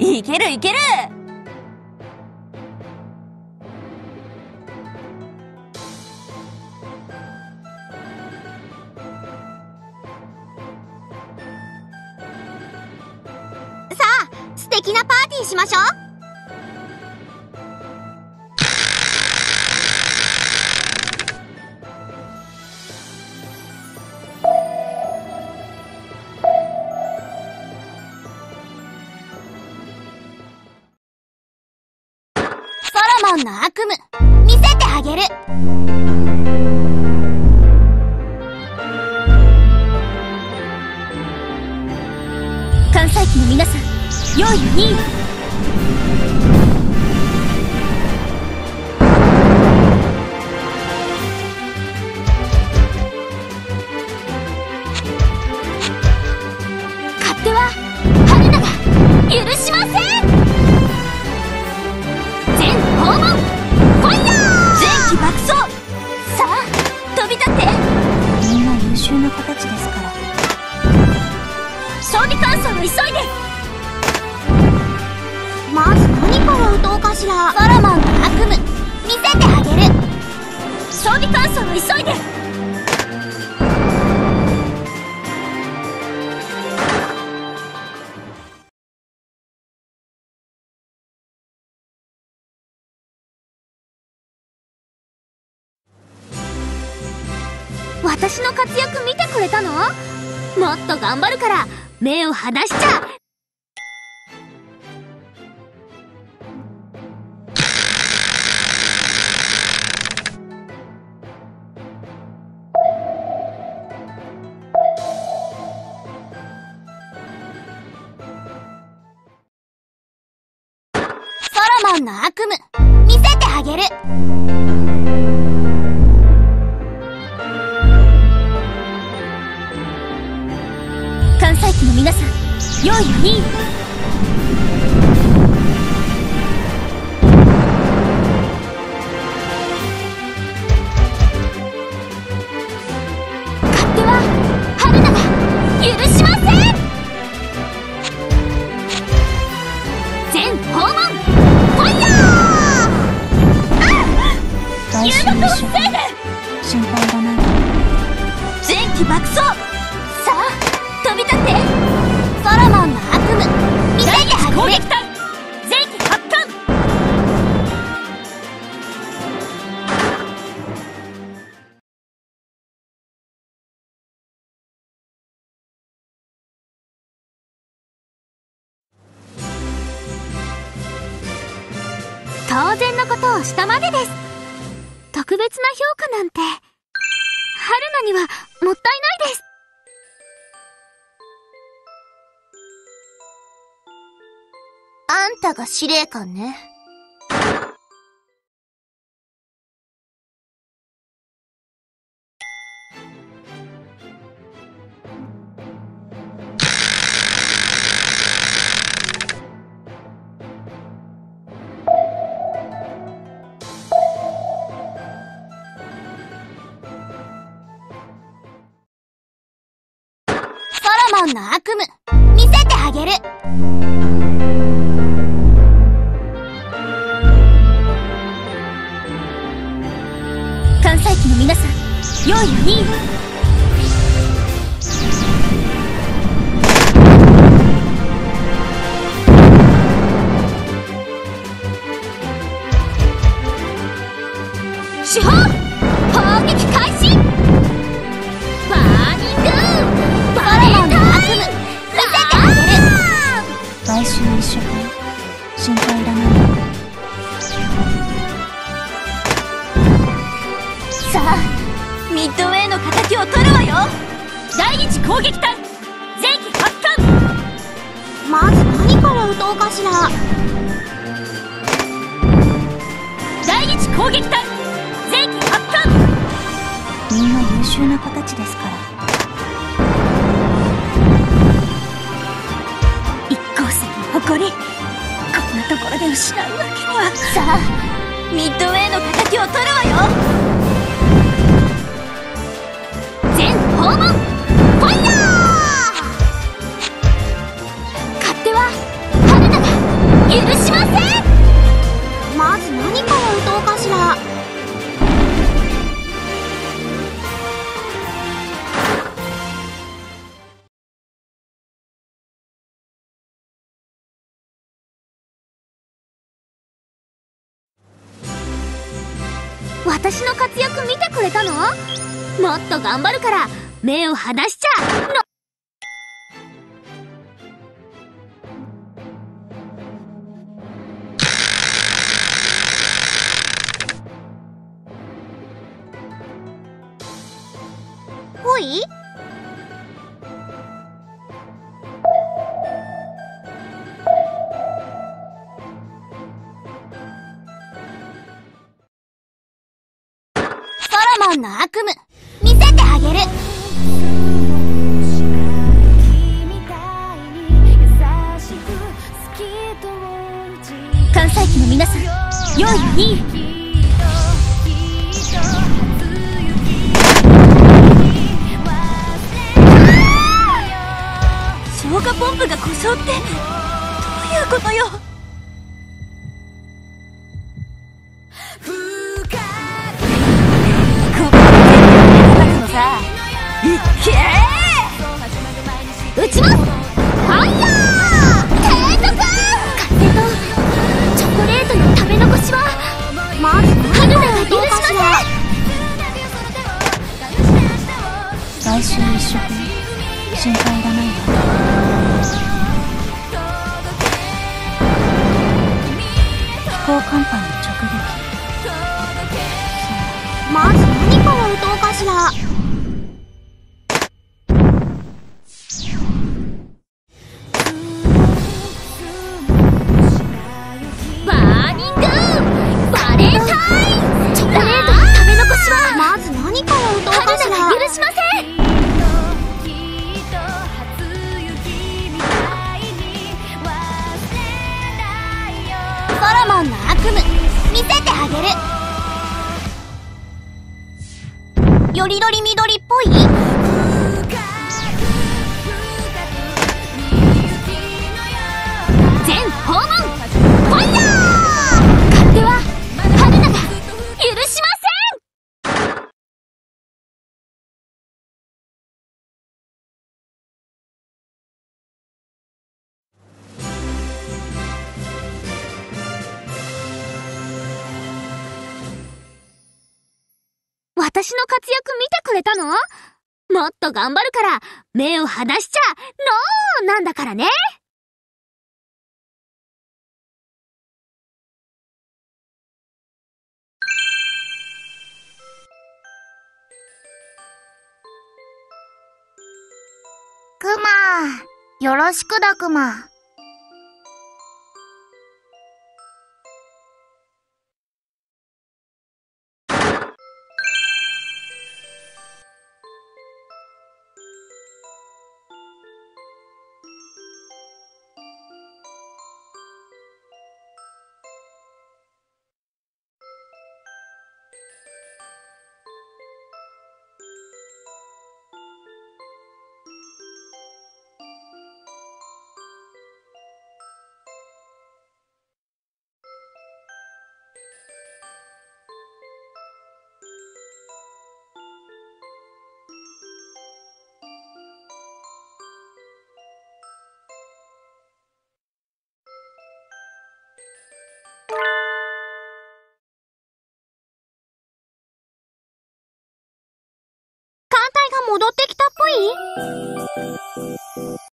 いけるいける！さあ素敵なパーティーしましょう。ロモンの悪夢。見せてあげる。関西機の皆さん良い任意勝な優秀な子たちですから。勝利感想を急いで。まず何から打とうかしら。ソロモンの悪夢見せてあげる。勝利感想を急いで私の活躍見てくれたの？もっと頑張るから目を離しちゃ。ソロモンの悪夢見せてあげる。皆さん良い任意勝手は春菜が許しません全訪問ファイヤー来週のショー心配いらな前期爆走てあげる攻撃隊前期発艦当然のことをしたまでです。特別な評価なんて。春菜にはもったいないです。あんたが司令官ね。ソロモンの悪夢見せてあげる。良い任意手法砲撃開始。バーニング。バレータイム見せてあげる来週一緒に心配いらないさあミッドウェイの敵を取るわよ。第一攻撃隊前期発艦。まず何から打とうかしら。第一攻撃隊前期発艦。みんな優秀な子たちですから。一光星の誇りこんなところで失うわけには。さあミッドウェイの敵を私の活躍見てくれたの？もっと頑張るから目を離しちゃのロモンの悪夢。見せてあげる。関西機の皆さん良いに。消火ポンプが故障ってどういうことよけーうちもファイヤー提督風とチョコレートの食べ残しはまず春菜が許しません来週一食心配いらないわ飛行寒波に直撃。まず緑っぽい？私の活躍見てくれたの？もっと頑張るから目を離しちゃノーなんだからねクマよろしくだクマ。